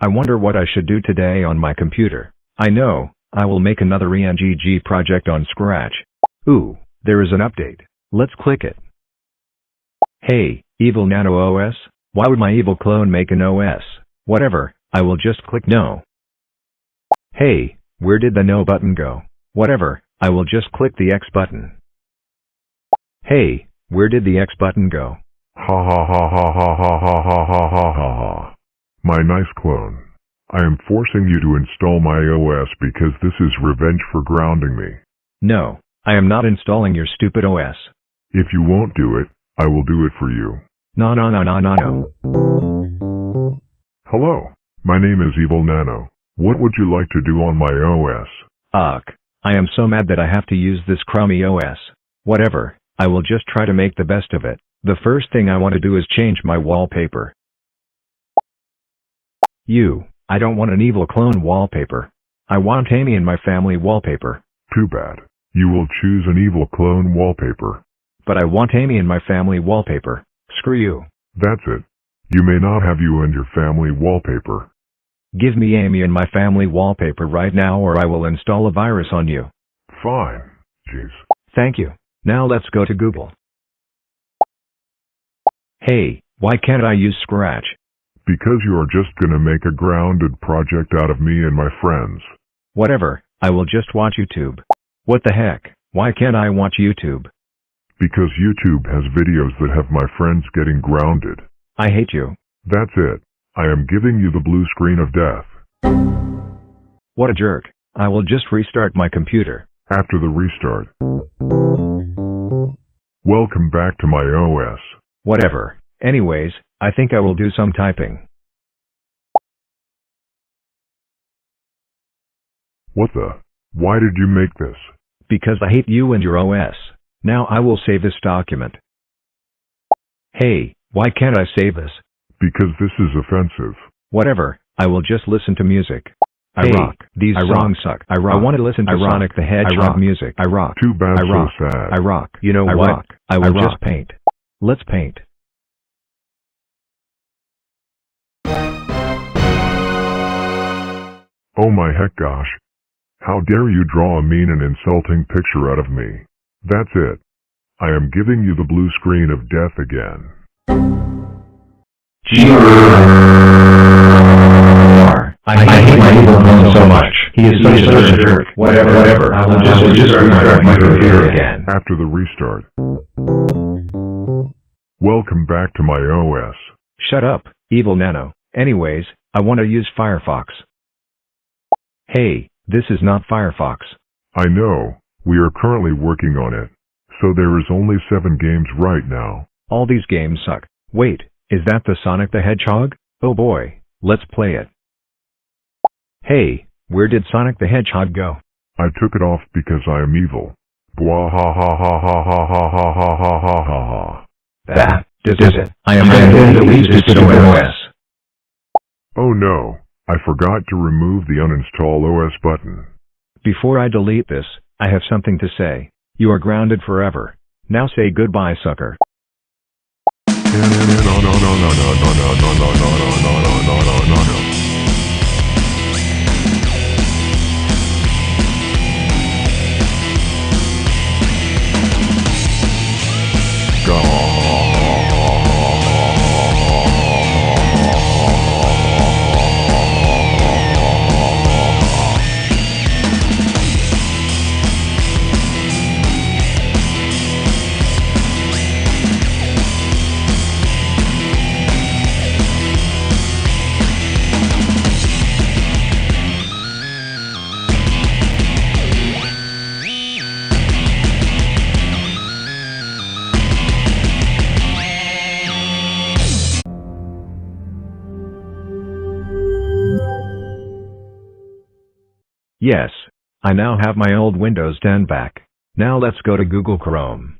I wonder what I should do today on my computer. I know, I will make another ENGG project on Scratch. Ooh, there is an update. Let's click it. Hey, Evil Nano OS, why would my evil clone make an OS? Whatever, I will just click no. Hey, where did the no button go? Whatever, I will just click the X button. Hey, where did the X button go? Ha ha ha ha ha ha ha ha ha ha ha. My nice clone. I am forcing you to install my OS because this is revenge for grounding me. No, I am not installing your stupid OS. If you won't do it, I will do it for you. No no no no no no. Hello, my name is Evil Nano. What would you like to do on my OS? Ugh, I am so mad that I have to use this crummy OS. Whatever, I will just try to make the best of it. The first thing I want to do is change my wallpaper. You, I don't want an evil clone wallpaper. I want Amy and my family wallpaper. Too bad. You will choose an evil clone wallpaper. But I want Amy and my family wallpaper. Screw you. That's it. You may not have you and your family wallpaper. Give me Amy and my family wallpaper right now or I will install a virus on you. Fine. Jeez. Thank you. Now let's go to Google. Hey, why can't I use Scratch? Because you are just gonna make a grounded project out of me and my friends. Whatever, I will just watch YouTube. What the heck, why can't I watch YouTube? Because YouTube has videos that have my friends getting grounded. I hate you. That's it. I am giving you the blue screen of death. What a jerk. I will just restart my computer. After the restart. Welcome back to my OS. Whatever. Anyways, I think I will do some typing. What the? Why did you make this? Because I hate you and your OS. Now I will save this document. Hey, why can't I save this? Because this is offensive. Whatever, I will just listen to music. I Hey, rock. These I rock. songs suck. I rock. I want to listen to I rock. Sonic the I Hedgehog rock. music. I rock. Too bad, I so rock. sad. I rock. You know I what? rock. I will I just paint. Let's paint. Oh my heck gosh. How dare you draw a mean and insulting picture out of me. That's it. I am giving you the blue screen of death again. I hate my evil clone so much. He is such a jerk. Whatever, whatever. I will just restart my computer again. After the restart. Welcome back to my OS. Shut up, evil nano. Anyways, I want to use Firefox. Hey, this is not Firefox. I know, we are currently working on it. So there is only seven games right now. All these games suck. Wait, is that the Sonic the Hedgehog? Oh boy, let's play it. Hey, where did Sonic the Hedgehog go? I took it off because I am evil. Blah ha ha ha ha ha ha ha ha ha ha ha ha. That This is it. I am going to delete this stupid OS. Oh no, I forgot to remove the uninstall OS button. Before I delete this, I have something to say. You are grounded forever. Now say goodbye, sucker. Yes, I now have my old Windows 10 back. Now let's go to Google Chrome.